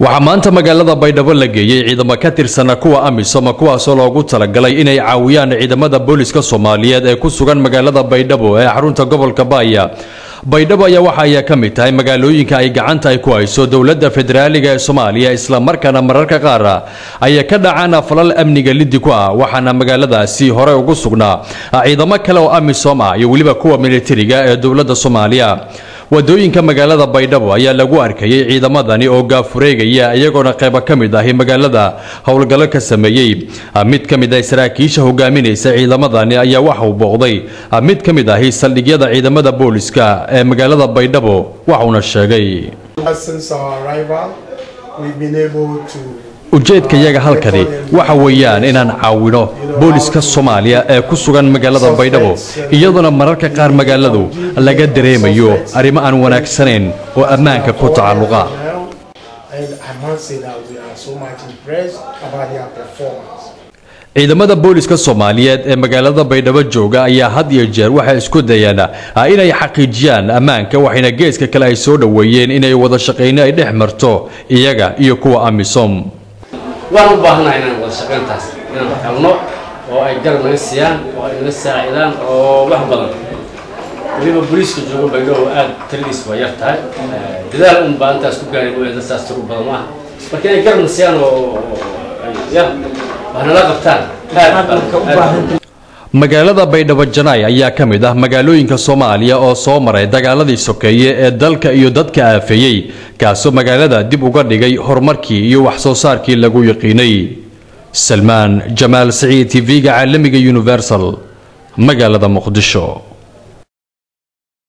waxaa maanta magaalada baydhabo la geeyey ciidamo ka tirsana kuwa amisom kuwaasoo loogu talagalay inay caawiyaan ciidamada booliska soomaaliyeed ee ku sugan magaalada baydhabo ee xarunta gobolka baaya. Baydhabo ayaa waxa ay ka mid tahay magaalooyinka ay gacanta ay ku hayso dowladda federaaliga ee soomaaliya islamarkaana mararka qaar ayay ka dhacaan falal amniga liddi ku ah waxaana magaaladaasi hore ugu sugnaa. Ciidamo kale oo amisom ah iyo weliba kuwa militariga ee dowladda soomaaliya waddooyinka magaalada baydhabo ayaa lagu arkayay ciidamadani oo gaafureegaya iyagoona qaybo ka mid ahi magaalada howlgallo ka sameeyey. Mid ka mid ah saraakiisha hogaaminaysa ciidamadani ayaa waxa uu booqday mid ka mid ahi saldhigyada ciidamada booliska ee magaalada baydhabo waxauna sheegay ujeedka yaga halkani waxa weeyaan inaan caawino booliska soomaaliya ee ku sugan magaalada baydhabo iyadoona mararka qaar magaaladu laga dareemayo arrimo aan wanaagsanayn oo ammaanka ku tacalluqa. Ciidamada booliska soomaaliyeed ee magaalada baydhabo jooga ayaa had iyo jeer waxay isku dayaan inay xaqiijiyaan ammaanka waxayna geeska kale ay soo dhoweeyeen inay wada shaqayno ay dhex marto iyaga iyo kuwa amisom waan u baahanaha inaan wada shaqayntaas inaan helno oo ay garab naga siiyaan oo ay naga saacidaan oo wax badan. Weliba booliiska jooga baydhabo aad tiradiis waa yar tahay. Dadaal un baa intaas ku gaari weyn dastaas tiru badan maaha. Marka inay garabna siiyaan oo ya wax nala qabtaan magaalada baydhabo janaay ayaa ka mid ah magaalooyinka soomaaliya oo soo maray dagaaladii sokeeye ee dalka iyo dadka aafeeyey kaasoo magaalada dib uga dhigay horumarkii iyo wax soo saarkii lagu yaqiinay. Salmaan jamaal siciid tv-ga caalamiga universal magaalada muqdisho